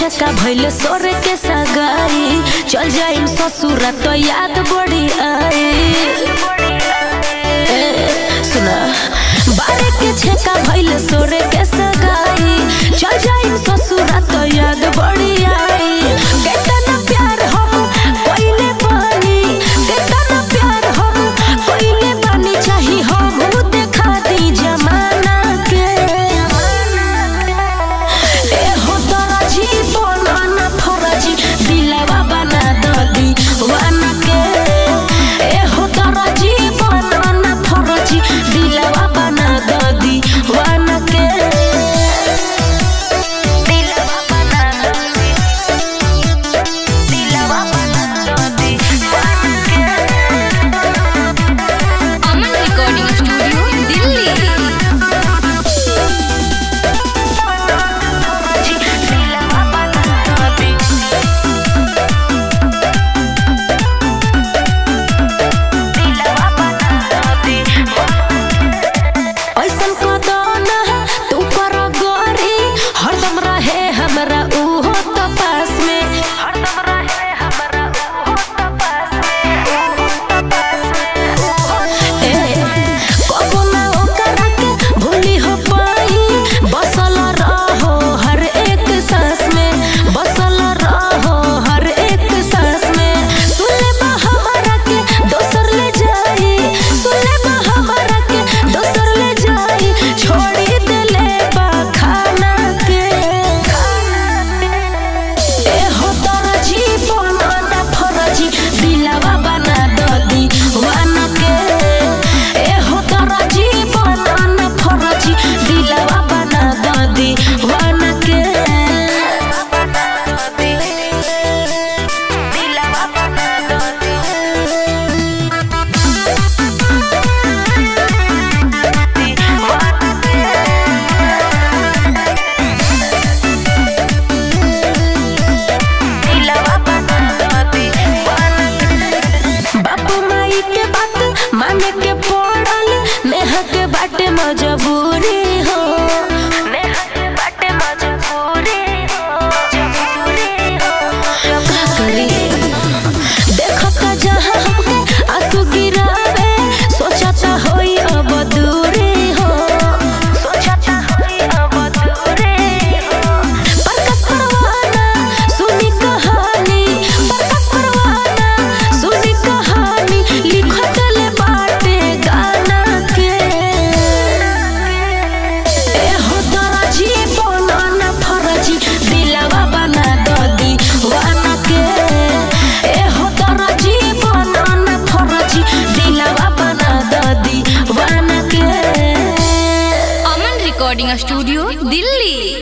ठेका भैल सोरे के सगाई चल जाइम ससुर तो याद बड़ी आ के पड़ल मेहक बाटे मजबूरी। Recording studio Delhi